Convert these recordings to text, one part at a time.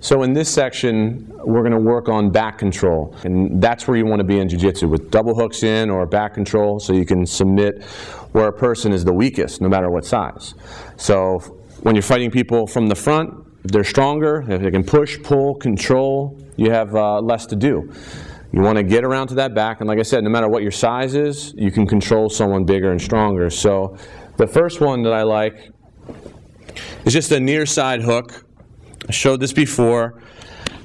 So in this section, we're going to work on back control, and that's where you want to be in jiu-jitsu with double hooks in or back control, so you can submit where a person is the weakest, no matter what size. So when you're fighting people from the front, they're stronger, if they can push, pull, control, you have uh, less to do. You want to get around to that back, and like I said, no matter what your size is, you can control someone bigger and stronger. So the first one that I like is just a near side hook. I showed this before,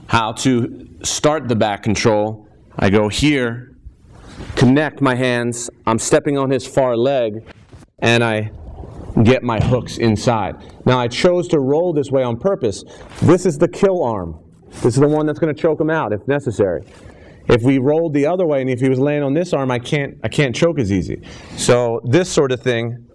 how to start the back control. I go here, connect my hands, I'm stepping on his far leg, and I get my hooks inside. Now I chose to roll this way on purpose. This is the kill arm. This is the one that's going to choke him out if necessary. If we rolled the other way and if he was laying on this arm, I can't, I can't choke as easy. So this sort of thing,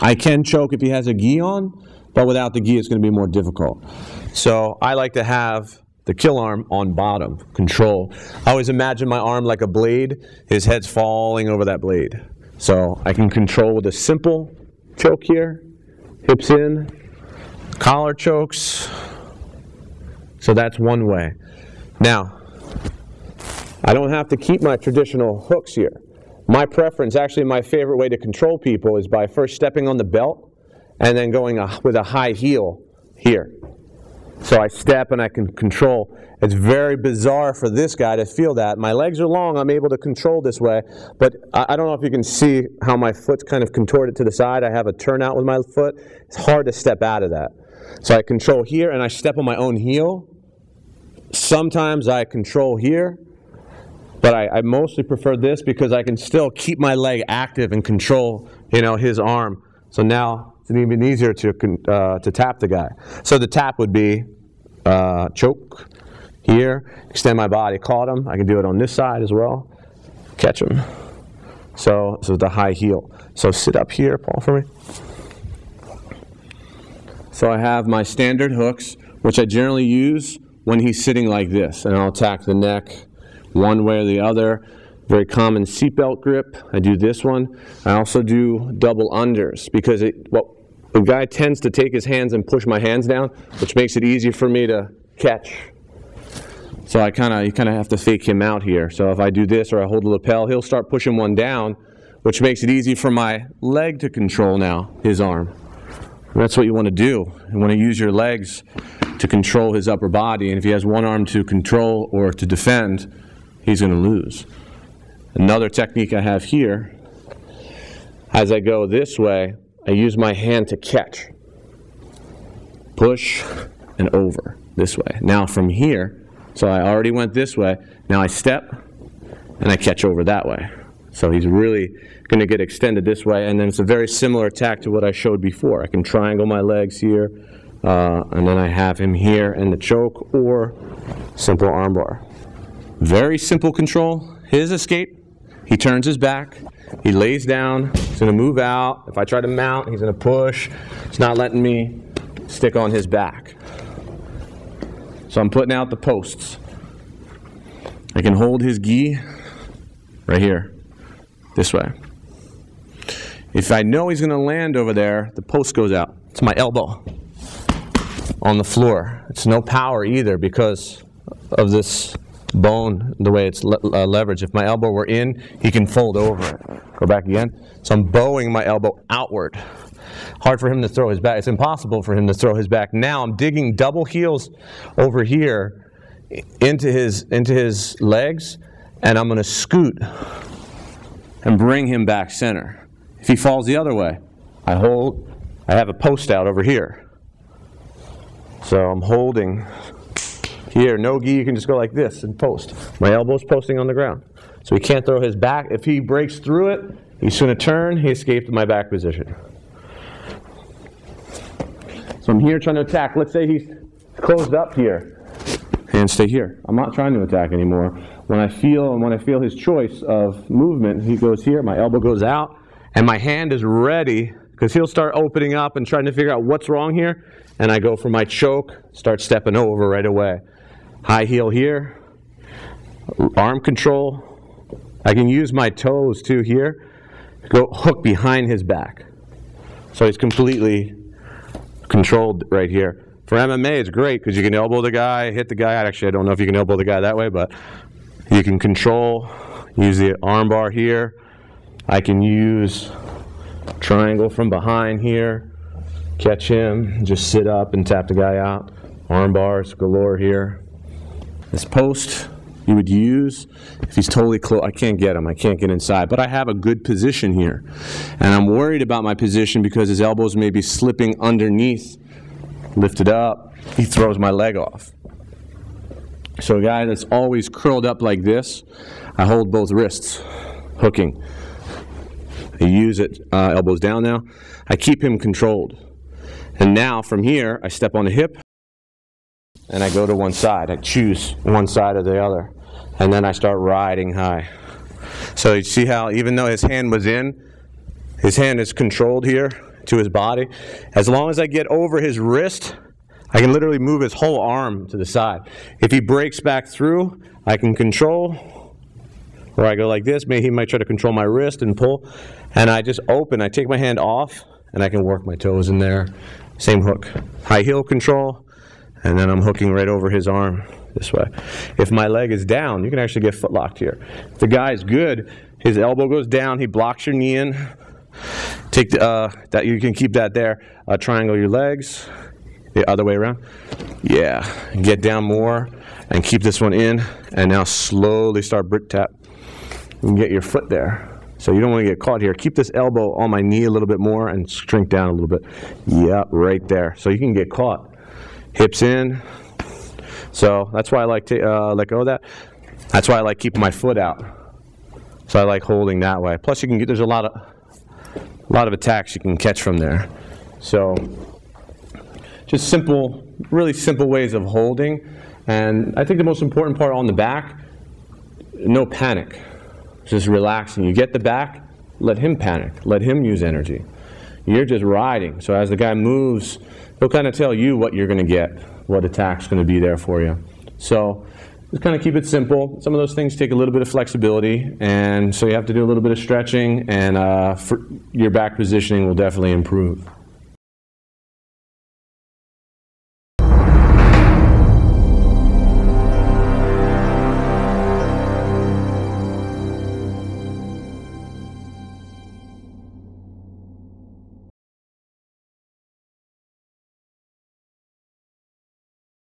I can choke if he has a gi on, but without the gi it's going to be more difficult. So I like to have the kill arm on bottom, control. I always imagine my arm like a blade, his head's falling over that blade. So I can control with a simple choke here, hips in, collar chokes. So that's one way. Now, I don't have to keep my traditional hooks here. My preference, actually my favorite way to control people is by first stepping on the belt and then going with a high heel here. So I step and I can control. It's very bizarre for this guy to feel that. My legs are long, I'm able to control this way, but I, I don't know if you can see how my foot's kind of contorted to the side. I have a turnout with my foot. It's hard to step out of that. So I control here and I step on my own heel. Sometimes I control here, but I, I, mostly prefer this because I can still keep my leg active and control, you know, his arm. So now it's even easier to, uh, to tap the guy. So the tap would be uh, choke here, extend my body, caught him. I can do it on this side as well, catch him. So, this is the high heel. So sit up here, Paul, for me. So I have my standard hooks, which I generally use when he's sitting like this, and I'll attack the neck, one way or the other. Very common seatbelt grip. I do this one. I also do double unders because it, well, the guy tends to take his hands and push my hands down, which makes it easier for me to catch. So I kind of you kind of have to fake him out here. So if I do this or I hold the lapel, he'll start pushing one down, which makes it easy for my leg to control now his arm. And that's what you want to do. You want to use your legs to control his upper body. And if he has one arm to control or to defend, he's going to lose. Another technique I have here, as I go this way, I use my hand to catch. Push and over this way. Now from here, so I already went this way, now I step and I catch over that way. So he's really going to get extended this way, and then it's a very similar attack to what I showed before. I can triangle my legs here, uh, and then I have him here in the choke or simple armbar. Very simple control. His escape, he turns his back, he lays down, he's going to move out. If I try to mount, he's going to push. He's not letting me stick on his back. So I'm putting out the posts. I can hold his gi right here, this way. If I know he's going to land over there, the post goes out. It's my elbow on the floor. It's no power either because of this bone, the way it's le uh, leveraged. If my elbow were in, he can fold over it. Go back again. So I'm bowing my elbow outward. Hard for him to throw his back. It's impossible for him to throw his back. Now I'm digging double heels over here into his, into his legs, and I'm going to scoot and bring him back center. If he falls the other way, I hold, I have a post out over here. So I'm holding here, no gi, you can just go like this and post. My elbow's posting on the ground. So he can't throw his back. If he breaks through it, he's going to turn. He escaped my back position. So I'm here trying to attack. Let's say he's closed up here. And stay here. I'm not trying to attack anymore. When I feel and when I feel his choice of movement, he goes here, my elbow goes out, and my hand is ready because he'll start opening up and trying to figure out what's wrong here. And I go for my choke, start stepping over right away. High heel here, arm control. I can use my toes too here. Go hook behind his back. So he's completely controlled right here. for MMA, it's great because you can elbow the guy, hit the guy. Actually, I don't know if you can elbow the guy that way, but you can control, use the arm bar here. I can use triangle from behind here, catch him, just sit up and tap the guy out. Arm bars galore here. This post you would use if he's totally close. I can't get him. I can't get inside. But I have a good position here. And I'm worried about my position because his elbows may be slipping underneath. Lifted up. He throws my leg off. So a guy that's always curled up like this, I hold both wrists, hooking. I use it, uh, elbows down now. I keep him controlled. And now from here, I step on the hip and I go to one side. I choose one side or the other. And then I start riding high. So you see how even though his hand was in, his hand is controlled here to his body. As long as I get over his wrist, I can literally move his whole arm to the side. If he breaks back through, I can control, or I go like this. Maybe he might try to control my wrist and pull. And I just open, I take my hand off, and I can work my toes in there. Same hook. High heel control, and then I'm hooking right over his arm this way. If my leg is down, you can actually get foot locked here. If the guy is good, his elbow goes down, he blocks your knee in. Take the, uh, that you can keep that there. Uh, triangle your legs, the other way around. Yeah, get down more and keep this one in, and now slowly start brick tap. You get your foot there. So you don't want to get caught here. Keep this elbow on my knee a little bit more and shrink down a little bit. Yep, right there. So you can get caught hips in. So that's why I like to uh, let go of that. That's why I like keeping my foot out. So I like holding that way. Plus, you can get there's a lot of a lot of attacks you can catch from there. So just simple, really simple ways of holding. And I think the most important part on the back, no panic. Just relaxing. You get the back, let him panic. Let him use energy. You're just riding. So as the guy moves he'll kind of tell you what you're going to get, what attack's going to be there for you. So just kind of keep it simple. Some of those things take a little bit of flexibility, and so you have to do a little bit of stretching, and uh, your back positioning will definitely improve.